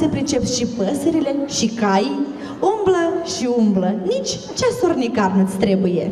se pricep și păsările și caii, umblă și umblă, nici ceasornicar nu-ți trebuie.